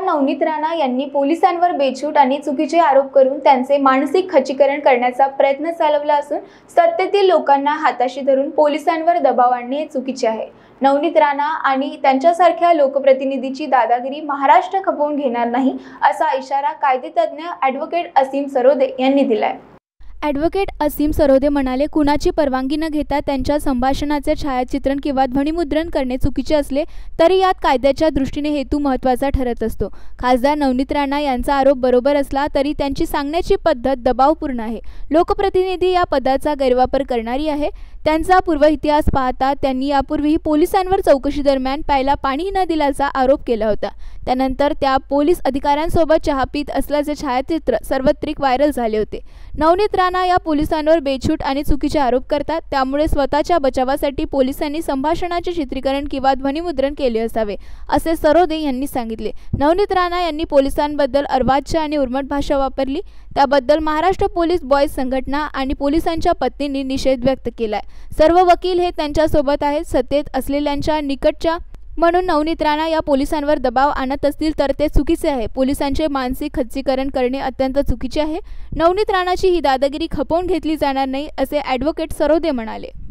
नवनीत राणा यांनी पोलिसांवर बेछूट आणि चुकीचे आरोप करून त्यांचे मानसिक खचीकरण करण्याचा प्रयत्न चालवला असून सत्तेतील लोकांना हाताशी धरून पोलिसांवर दबाव आणणे हे चुकीचे आहे. नवनीत राणा आणि त्यांच्यासारख्या लोकप्रतिनिधीची दादागिरी महाराष्ट्र खपवून घेणार नाही असा इशारा कायदेतज्ञ ॲडव्होकेट असीम सरोदे यांनी दिलाय. ॲडव्होकेट असीम सरोदे म्हणाले कुणाची परवानगी न घेता त्यांच्या संभाषणाचे छायाचित्रण किंवा ध्वनिमुद्रण करणे चुकीचे असले तरी यात कायद्याच्या दृष्टीने हेतू महत्त्वाचा ठरत असतो. खासदार नवनीत राणा यांचा आरोप बरोबर असला तरी त्यांची सांगण्याची पद्धत दबावपूर्ण आहे. लोकप्रतिनिधी या पदाचा गैरवापर करणारी आहे. त्यांचा पूर्व इतिहास पाहता त्यांनी यापूर्वीही पोलिसांवर चौकशी दरम्यान प्यायला पाणी न दिल्याचा आरोप केला होता. त्यानंतर त्या पोलीस अधिकाऱ्यांसोबत चहा पित असल्याचे छायाचित्र सर्वत्रिक व्हायरल झाले होते. नवनीत राणा या पोलिसांवर बेछूट आणि चुकीचे आरोप करतात. त्यामुळे स्वतःच्या बचावासाठी पोलिसांनी संभाषणाचे चित्रीकरण किंवा ध्वनिमुद्रण केले असावे असे सरोदे यांनी सांगितले. नवनीत राणा यांनी पोलिसांबद्दल अर्वाच्य आणि उर्मट भाषा वापरली. त्याबद्दल महाराष्ट्र पोलीस बॉयज संघटना आणि पोलिसांच्या पत्नींनी निषेध व्यक्त केलाय. सर्व वकील हे त्यांच्यासोबत आहेत. सत्तेत असलेल्यांच्या निकटच्या म्हणून नवनीत राणा या पोलिसांवर दबाव आणत असतील तर ते चुकीचे आहे. पोलिसांचे मानसिक खच्चीकरण करणे अत्यंत चुकीचे आहे. नवनीत राणाची ही दादागिरी खपवून घेतली जाणार नाही असे ॲडव्होकेट सरोदे म्हणाले.